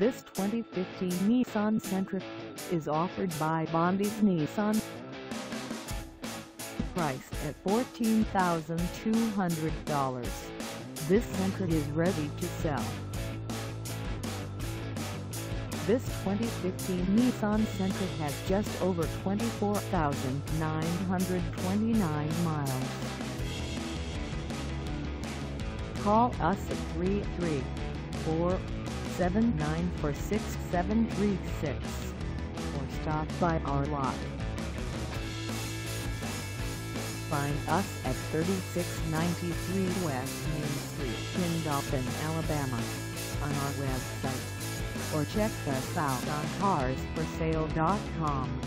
This 2015 Nissan Sentra is offered by Bondy's Nissan. Priced at $14,200, this Sentra is ready to sell. This 2015 Nissan Sentra has just over 24,929 miles. Call us at 334 7946736 or stop by our lot. Find us at 3693 West Main Street in Dothan, Alabama on our website or check us out on carsforsale.com.